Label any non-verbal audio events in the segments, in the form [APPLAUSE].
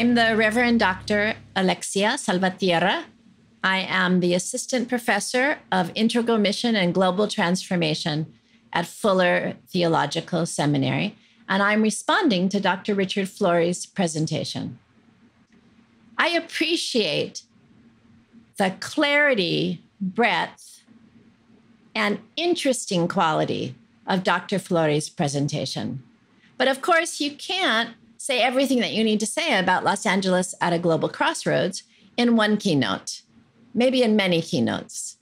I'm the Reverend Dr. Alexia Salvatierra. I am the Assistant Professor of Integral Mission and Global Transformation at Fuller Theological Seminary, and I'm responding to Dr. Richard Flory's presentation. I appreciate the clarity, breadth, and interesting quality of Dr. Flory's presentation. But of course, you can't say everything that you need to say about Los Angeles at a global crossroads in one keynote, maybe in many keynotes.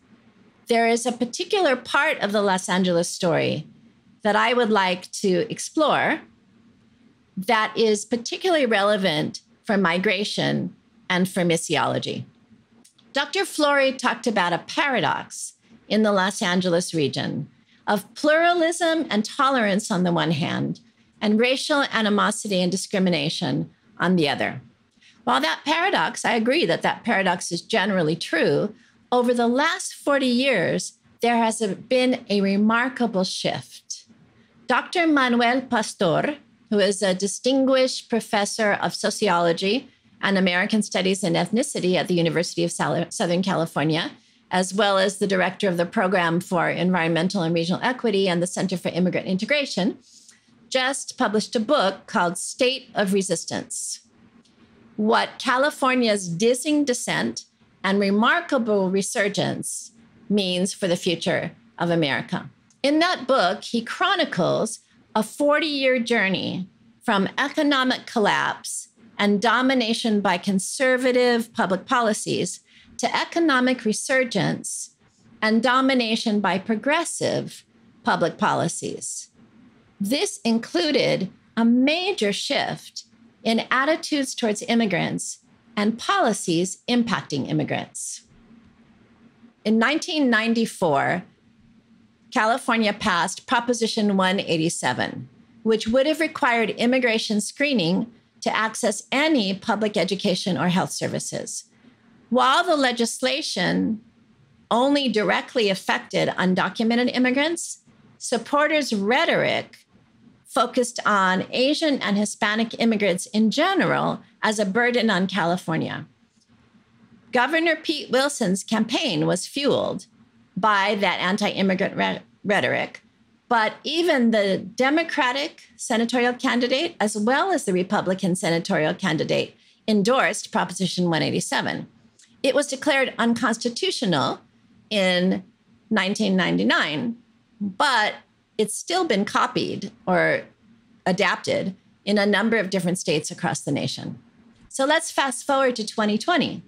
There is a particular part of the Los Angeles story that I would like to explore that is particularly relevant for migration and for missiology. Dr. Flory talked about a paradox in the Los Angeles region of pluralism and tolerance on the one hand, and racial animosity and discrimination on the other. While that paradox, I agree that that paradox is generally true, over the last 40 years, there has been a remarkable shift. Dr. Manuel Pastor, who is a distinguished professor of sociology and American Studies and Ethnicity at the University of Southern California, as well as the director of the Program for Environmental and Regional Equity and the Center for Immigrant Integration, just published a book called State of Resistance What California's Dizzying Descent and Remarkable Resurgence Means for the Future of America. In that book, he chronicles a 40 year journey from economic collapse and domination by conservative public policies to economic resurgence and domination by progressive public policies. This included a major shift in attitudes towards immigrants and policies impacting immigrants. In 1994, California passed Proposition 187, which would have required immigration screening to access any public education or health services. While the legislation only directly affected undocumented immigrants, supporters' rhetoric focused on Asian and Hispanic immigrants in general as a burden on California. Governor Pete Wilson's campaign was fueled by that anti immigrant re- rhetoric, but even the Democratic senatorial candidate, as well as the Republican senatorial candidate, endorsed Proposition 187. It was declared unconstitutional in 1999, but it's still been copied or adapted in a number of different states across the nation. So let's fast forward to 2020,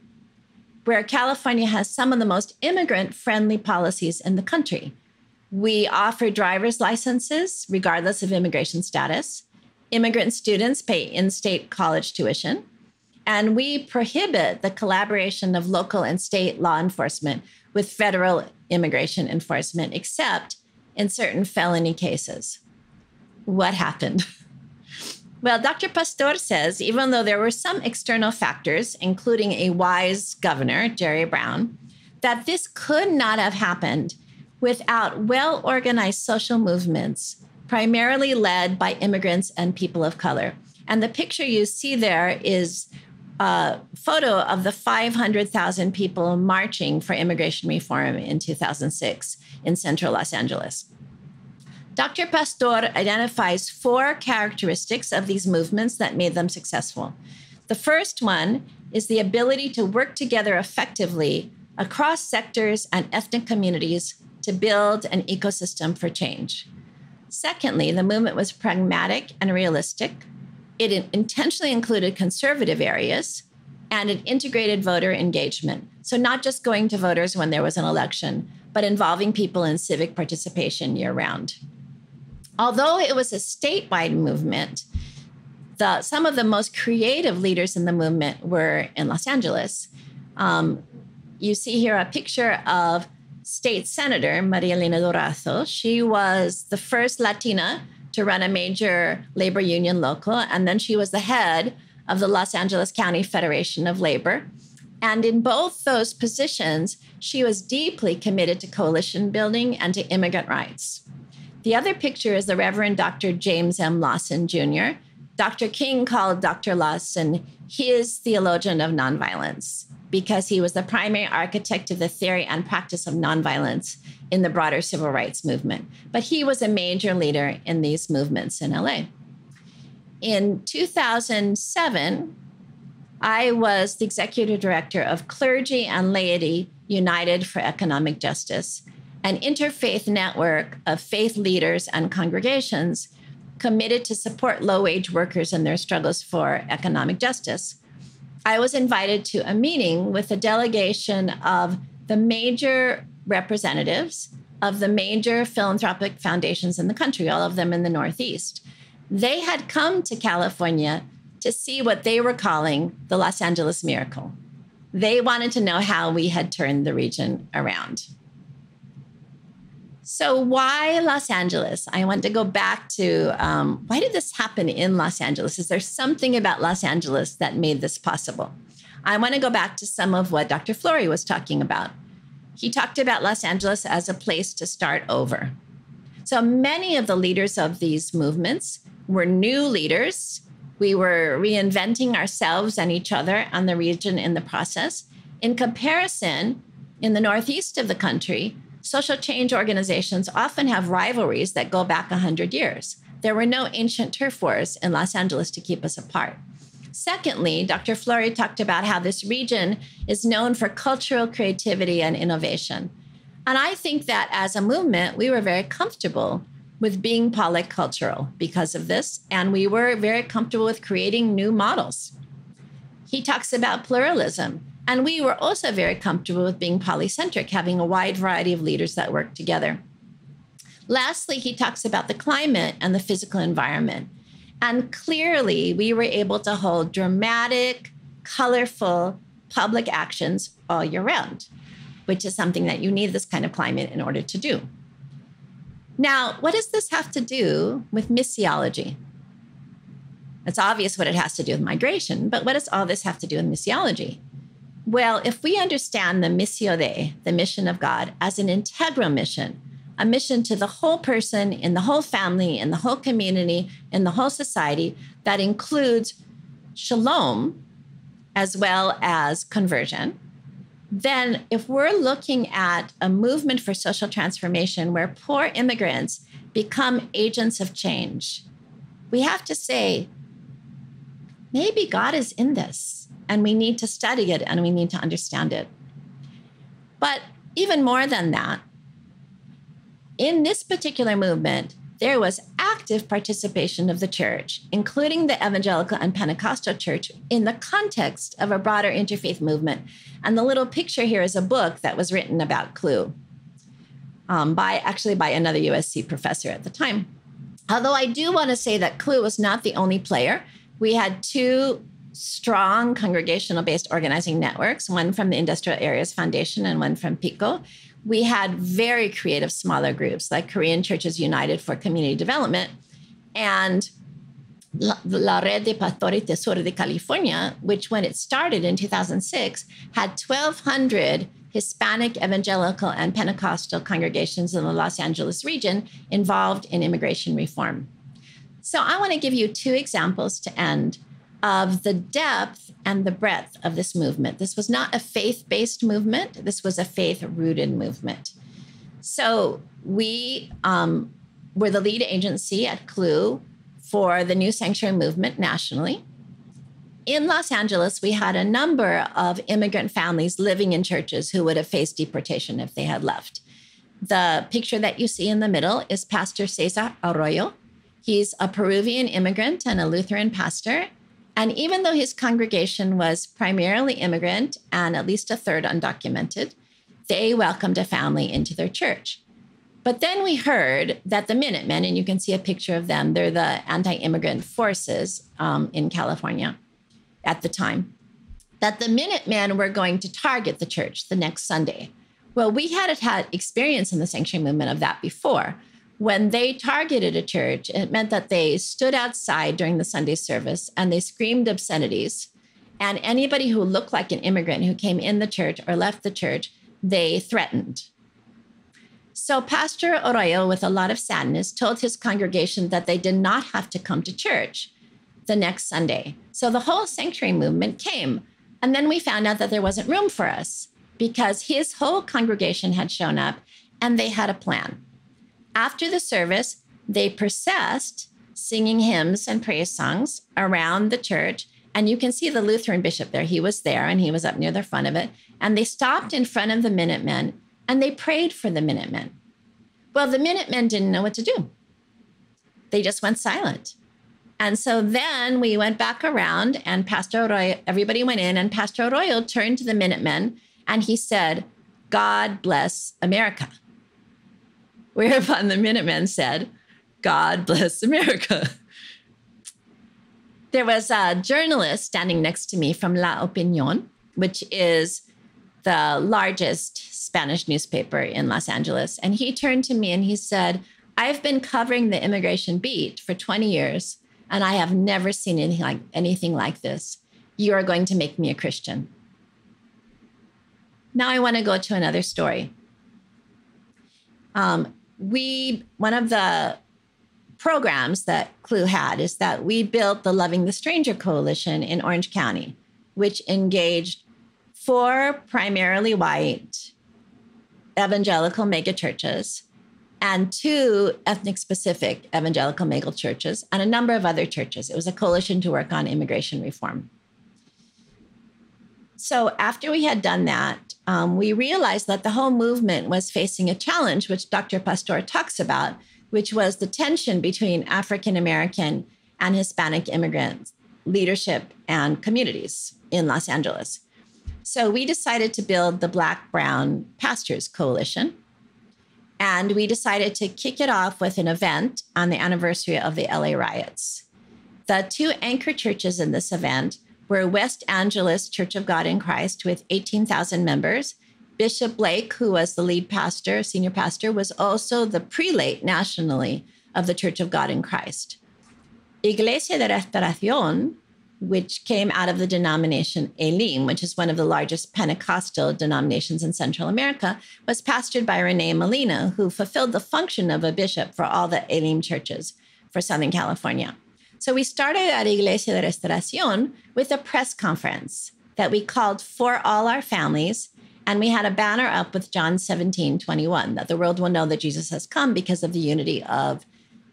where California has some of the most immigrant friendly policies in the country. We offer driver's licenses regardless of immigration status. Immigrant students pay in state college tuition. And we prohibit the collaboration of local and state law enforcement with federal immigration enforcement, except in certain felony cases. What happened? [LAUGHS] Well, Dr. Pastor says even though there were some external factors, including a wise governor, Jerry Brown, that this could not have happened without well organized social movements, primarily led by immigrants and people of color. And the picture you see there is a photo of the 500,000 people marching for immigration reform in 2006 in central Los Angeles. Dr. Pastor identifies four characteristics of these movements that made them successful. The first one is the ability to work together effectively across sectors and ethnic communities to build an ecosystem for change. Secondly, the movement was pragmatic and realistic. It intentionally included conservative areas and it integrated voter engagement. So, not just going to voters when there was an election, but involving people in civic participation year round. Although it was a statewide movement, the, some of the most creative leaders in the movement were in Los Angeles. Um, you see here a picture of State Senator Maria Elena Durazo. She was the first Latina to run a major labor union local, and then she was the head of the Los Angeles County Federation of Labor. And in both those positions, she was deeply committed to coalition building and to immigrant rights. The other picture is the Reverend Dr. James M. Lawson Jr. Dr. King called Dr. Lawson his theologian of nonviolence because he was the primary architect of the theory and practice of nonviolence in the broader civil rights movement. But he was a major leader in these movements in LA. In 2007, I was the executive director of Clergy and Laity United for Economic Justice, an interfaith network of faith leaders and congregations committed to support low wage workers in their struggles for economic justice. I was invited to a meeting with a delegation of the major representatives of the major philanthropic foundations in the country, all of them in the Northeast. They had come to California to see what they were calling the Los Angeles miracle. They wanted to know how we had turned the region around. So, why Los Angeles? I want to go back to um, why did this happen in Los Angeles? Is there something about Los Angeles that made this possible? I want to go back to some of what Dr. Flory was talking about. He talked about Los Angeles as a place to start over. So, many of the leaders of these movements were new leaders we were reinventing ourselves and each other and the region in the process. In comparison, in the northeast of the country, social change organizations often have rivalries that go back 100 years. There were no ancient turf wars in Los Angeles to keep us apart. Secondly, Dr. Flory talked about how this region is known for cultural creativity and innovation. And I think that as a movement, we were very comfortable with being polycultural because of this. And we were very comfortable with creating new models. He talks about pluralism. And we were also very comfortable with being polycentric, having a wide variety of leaders that work together. Lastly, he talks about the climate and the physical environment. And clearly, we were able to hold dramatic, colorful public actions all year round, which is something that you need this kind of climate in order to do. Now, what does this have to do with missiology? It's obvious what it has to do with migration, but what does all this have to do with missiology? Well, if we understand the missio Dei, the mission of God, as an integral mission, a mission to the whole person, in the whole family, in the whole community, in the whole society, that includes shalom as well as conversion, then if we're looking at a movement for social transformation where poor immigrants become agents of change, we have to say, maybe God is in this and we need to study it and we need to understand it. But even more than that, in this particular movement, there was active participation of the church, including the evangelical and Pentecostal church, in the context of a broader interfaith movement. And the little picture here is a book that was written about Clue um, by actually by another USC professor at the time. Although I do want to say that Clue was not the only player. We had two strong congregational based organizing networks, one from the Industrial Areas Foundation and one from PICO we had very creative smaller groups like Korean Churches United for Community Development and La, La Red de Pastores Tesoro de California, which when it started in 2006 had 1,200 Hispanic, evangelical, and Pentecostal congregations in the Los Angeles region involved in immigration reform. So I want to give you two examples to end of the depth and the breadth of this movement. This was not a faith based movement, this was a faith rooted movement. So we um, were the lead agency at Clue for the New Sanctuary Movement nationally. In Los Angeles, we had a number of immigrant families living in churches who would have faced deportation if they had left. The picture that you see in the middle is Pastor Cesar Arroyo. He's a Peruvian immigrant and a Lutheran pastor, and even though his congregation was primarily immigrant and at least a third undocumented, they welcomed a family into their church. But then we heard that the Minutemen, and you can see a picture of them, they're the anti immigrant forces um, in California at the time, that the Minutemen were going to target the church the next Sunday. Well, we had had experience in the sanctuary movement of that before when they targeted a church, it meant that they stood outside during the Sunday service and they screamed obscenities. And anybody who looked like an immigrant who came in the church or left the church, they threatened. So Pastor Arroyo, with a lot of sadness, told his congregation that they did not have to come to church. the next Sunday. So the whole sanctuary movement came. And then we found out that there wasn't room for us because his whole congregation had shown up and they had a plan. After the service, they processed singing hymns and praise songs around the church. And you can see the Lutheran bishop there. He was there and he was up near the front of it. And they stopped in front of the Minutemen and they prayed for the Minutemen. Well, the Minutemen didn't know what to do, they just went silent. And so then we went back around and Pastor Arroyo, everybody went in, and Pastor Arroyo turned to the Minutemen and he said, God bless America. Whereupon the Minutemen said, God bless America. There was a journalist standing next to me from La Opinion, which is the largest Spanish newspaper in Los Angeles. And he turned to me and he said, I've been covering the immigration beat for 20 years, and I have never seen anything like, anything like this. You are going to make me a Christian. Now I want to go to another story. Um, we, one of the programs that Clue had is that we built the Loving the Stranger Coalition in Orange County, which engaged four primarily white evangelical megachurches and two ethnic specific evangelical mega churches and a number of other churches. It was a coalition to work on immigration reform. So, after we had done that, um, we realized that the whole movement was facing a challenge, which Dr. Pastor talks about, which was the tension between African American and Hispanic immigrants, leadership, and communities in Los Angeles. So we decided to build the Black Brown Pastors Coalition. And we decided to kick it off with an event on the anniversary of the LA riots. The two anchor churches in this event were West Angeles Church of God in Christ with 18,000 members Bishop Blake, who was the lead pastor, senior pastor, was also the prelate nationally of the Church of God in Christ. Iglesia de Restauracion, which came out of the denomination Elim, which is one of the largest Pentecostal denominations in Central America, was pastored by Rene Molina, who fulfilled the function of a bishop for all the Elim churches for Southern California. So we started at Iglesia de Restauracion with a press conference that we called For All Our Families and we had a banner up with John 17, 21, that the world will know that Jesus has come because of the unity of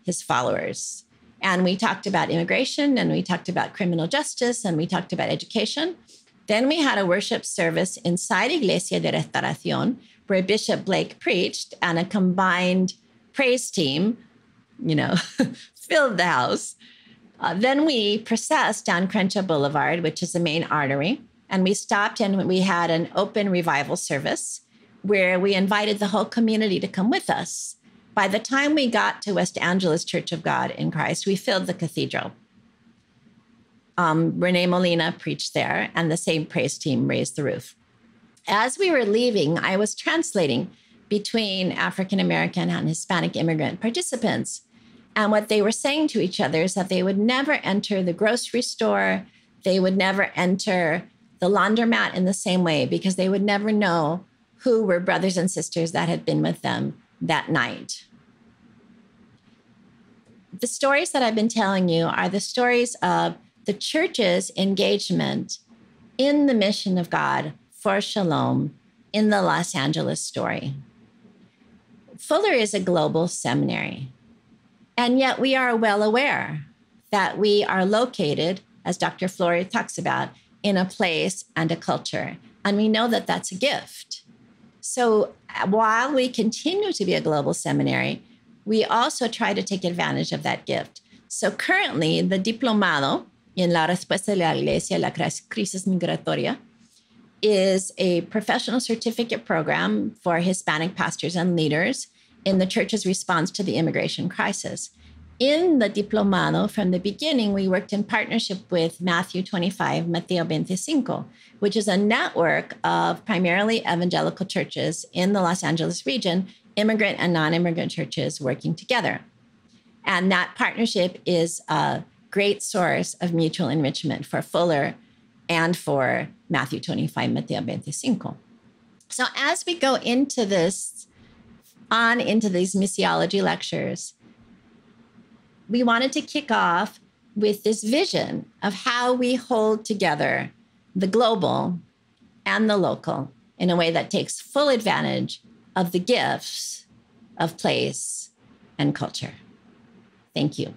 his followers. And we talked about immigration and we talked about criminal justice and we talked about education. Then we had a worship service inside Iglesia de Restauracion where Bishop Blake preached and a combined praise team, you know, [LAUGHS] filled the house. Uh, then we processed down Crenshaw Boulevard, which is the main artery. And we stopped and we had an open revival service where we invited the whole community to come with us. By the time we got to West Angeles Church of God in Christ, we filled the cathedral. Um, Rene Molina preached there, and the same praise team raised the roof. As we were leaving, I was translating between African American and Hispanic immigrant participants. And what they were saying to each other is that they would never enter the grocery store, they would never enter the laundromat in the same way because they would never know who were brothers and sisters that had been with them that night. The stories that I've been telling you are the stories of the church's engagement in the mission of God for shalom in the Los Angeles story. Fuller is a global seminary, and yet we are well aware that we are located, as Dr. Flory talks about, in a place and a culture. And we know that that's a gift. So uh, while we continue to be a global seminary, we also try to take advantage of that gift. So currently, the diplomado in la respuesta de la iglesia a la crisis migratoria is a professional certificate program for Hispanic pastors and leaders in the church's response to the immigration crisis in the diplomado from the beginning, we worked in partnership with Matthew 25, Mateo 25, which is a network of primarily evangelical churches in the Los Angeles region, immigrant and non immigrant churches working together. And that partnership is a great source of mutual enrichment for Fuller and for Matthew 25, Mateo 25. So as we go into this, on into these missiology lectures, we wanted to kick off with this vision of how we hold together the global and the local in a way that takes full advantage of the gifts of place and culture. Thank you.